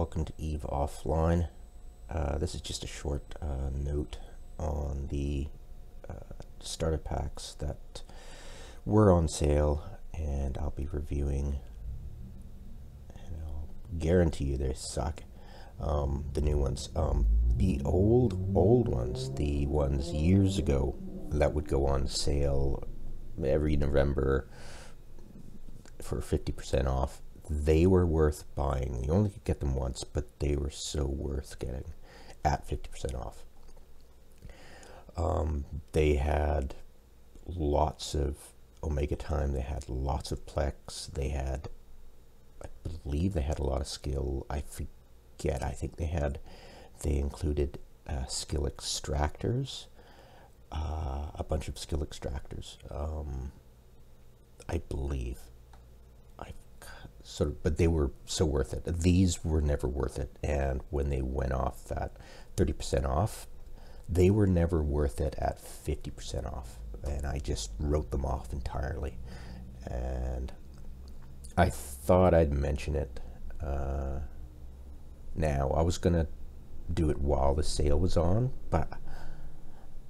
welcome to Eve Offline. Uh, this is just a short uh, note on the uh, starter packs that were on sale, and I'll be reviewing. And I'll guarantee you they suck. Um, the new ones, um, the old old ones, the ones years ago that would go on sale every November for fifty percent off they were worth buying. You only could get them once, but they were so worth getting at 50% off. Um, they had lots of Omega time, they had lots of Plex, they had, I believe they had a lot of skill. I forget, I think they had, they included uh, skill extractors, uh, a bunch of skill extractors, um, I believe sort of, but they were so worth it. These were never worth it. And when they went off that 30% off, they were never worth it at 50% off. And I just wrote them off entirely. And I thought I'd mention it uh, now. I was going to do it while the sale was on, but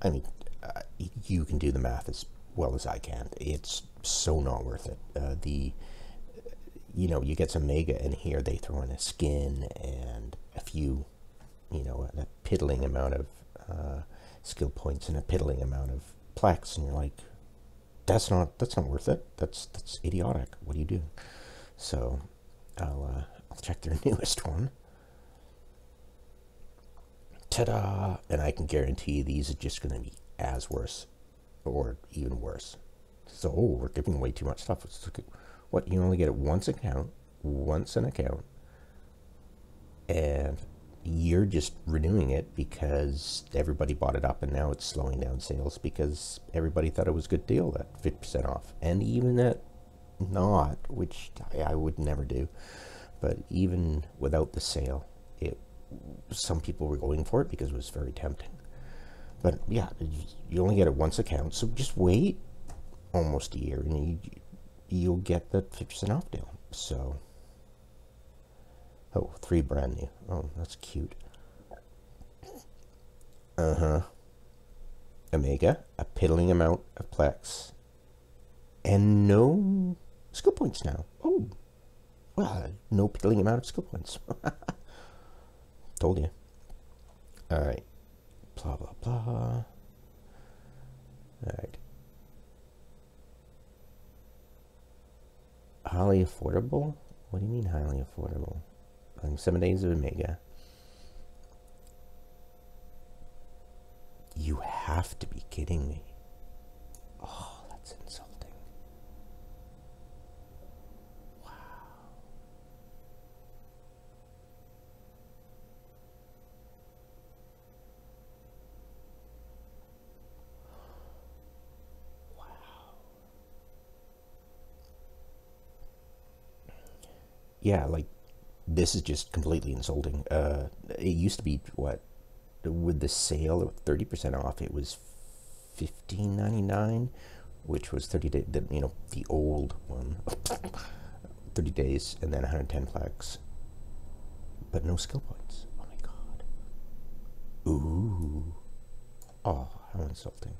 I mean, uh, you can do the math as well as I can. It's so not worth it. Uh, the you know, you get some mega in here, they throw in a skin and a few, you know, a piddling amount of uh, skill points and a piddling amount of Plex, and you're like, that's not that's not worth it. That's that's idiotic. What do you do? So, I'll uh, I'll check their newest one. Ta-da! And I can guarantee these are just going to be as worse, or even worse. So, oh, we're giving away too much stuff. What you only get it once account, once an account, and you're just renewing it because everybody bought it up and now it's slowing down sales because everybody thought it was a good deal at 50% off. And even at not, which I, I would never do, but even without the sale, it some people were going for it because it was very tempting. But yeah, you only get it once account, so just wait almost a year and you you'll get the 50% off deal. So, oh, three brand new. Oh, that's cute. Uh huh. Omega, a piddling amount of Plex, and no skill points now. Oh, well, no piddling amount of skill points. Told you. All right. Blah, blah, blah. All right. Highly affordable? What do you mean highly affordable? Like seven days of Omega. You have to be kidding me. Oh, that's insult. Yeah, like this is just completely insulting. Uh, it used to be what with the sale of thirty percent off, it was fifteen ninety nine, which was thirty day, the, you know, the old one, thirty days, and then one hundred ten plex, but no skill points. Oh my god. Ooh. Oh, how insulting.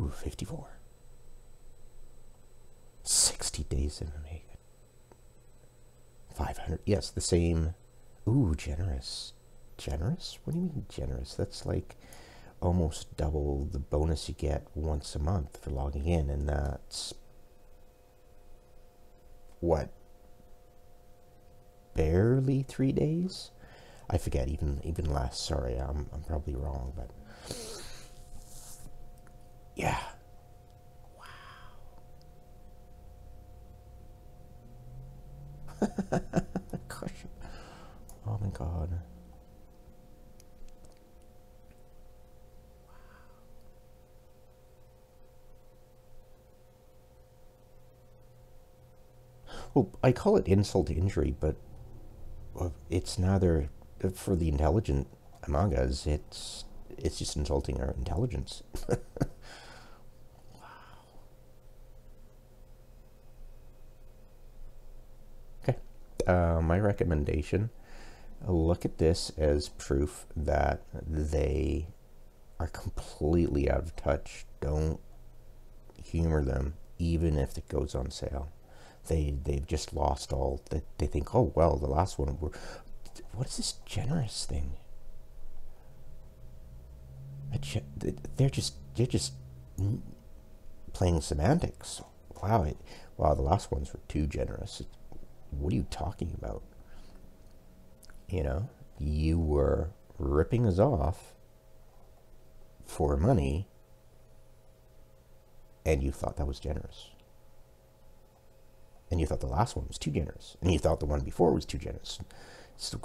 Ooh, 54. 60 days in Omega. 500. Yes, the same. Ooh, generous. Generous? What do you mean generous? That's like almost double the bonus you get once a month for logging in, and that's what barely three days. I forget even even less. Sorry, I'm I'm probably wrong, but yeah, Gosh. Oh my god. Well, I call it insult to injury, but uh, it's neither uh, for the intelligent among us. It's it's just insulting our intelligence. uh, my recommendation look at this as proof that they are completely out of touch. Don't humor them, even if it goes on sale. They they've just lost all. They, they think, oh well, the last one. Were, what is this generous thing? They're just they're just playing semantics. Wow, it, wow, the last ones were too generous. What are you talking about? You know, you were ripping us off for money and you thought that was generous. And you thought the last one was too generous. And you thought the one before was too generous. So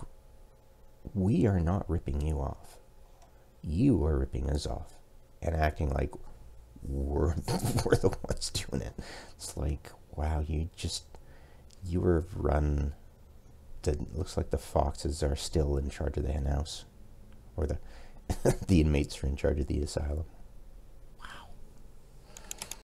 we are not ripping you off. You are ripping us off and acting like we're, we're the ones doing it. It's like, wow, you just, you were run it looks like the foxes are still in charge of the hen house, or the the inmates are in charge of the asylum.